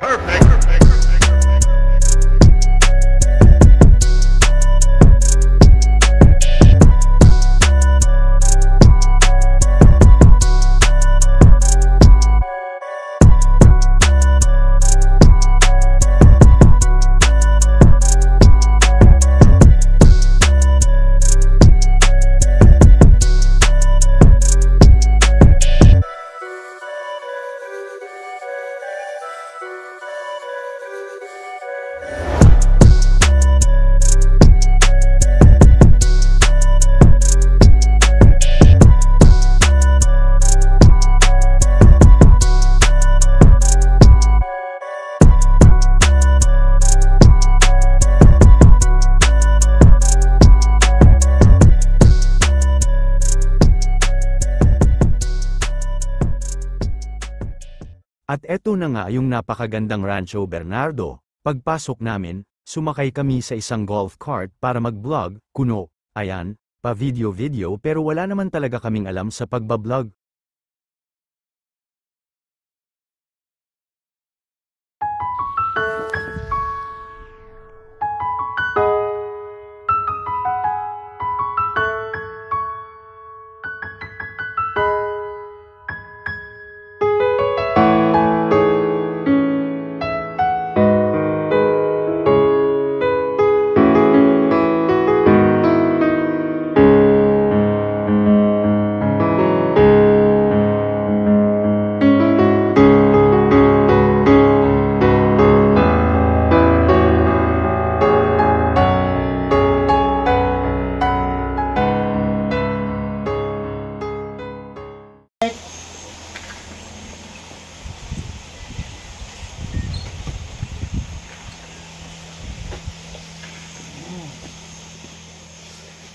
Perfect. At eto na nga yung napakagandang Rancho Bernardo. Pagpasok namin, sumakay kami sa isang golf cart para mag-vlog, kuno, ayan, pa video-video pero wala naman talaga kaming alam sa pagbablog.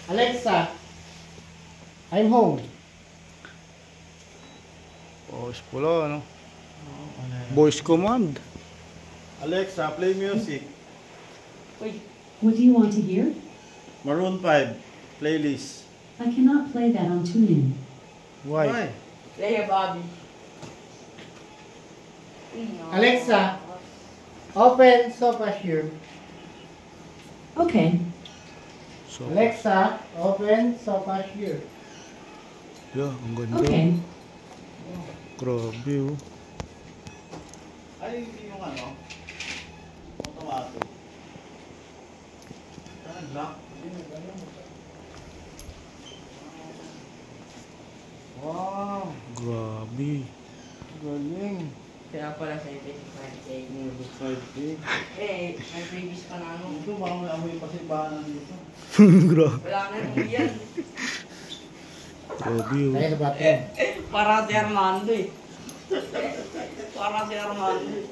Alexa, I'm home. Oh, Pause pula, ano? Oh, Voice command. Alexa, play music. Wait. What do you want to hear? Maroon 5 playlist. I cannot play that on TuneIn. Why? Play Bobby. Alexa, open sofa here. Okay. So, Alexa, open sofa here. yeah, ang ganda. Okay. Grabe, oh. Ay, yung ano? Automatic. Saan lock? Wow, Grabe. galing. Kaya pala sa ito si Friday. Nervous side pig. Eh, may previous pa na ano. Ito baka may amoy pasibahan dito. Grabe. Wala na rin yan. Grabe, oh. Sa bathroom. Para si Armando eh. Para si Armando eh.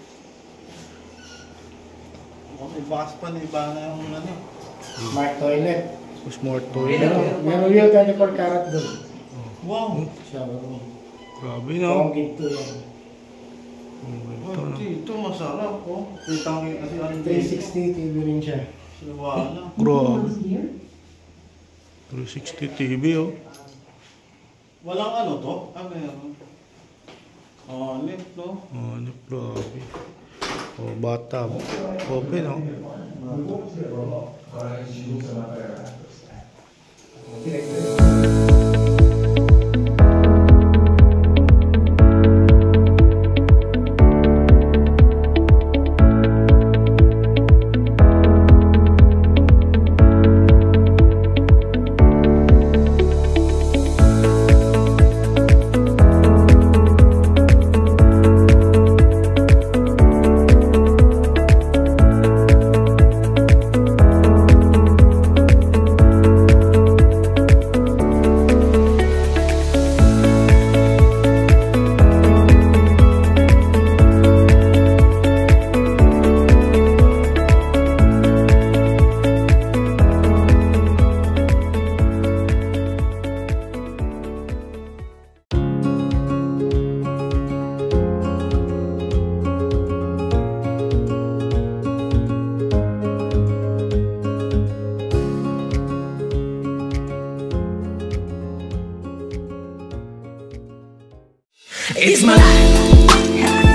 May box pa na iba na yung ano. Smart toilet. Smart toilet. Meron, yung 24 karat doon. Wow! Grabe, no? Kung ginto yan. Ito masarap oh. Kitang kasi ano 360 TV rin siya. You Grabe. want to hear? 360 TV, oh. Walang ano to? Ano yan? Oh, limp no? Oh, ano, grabe. Oh, bata. Open, oh. It's my life.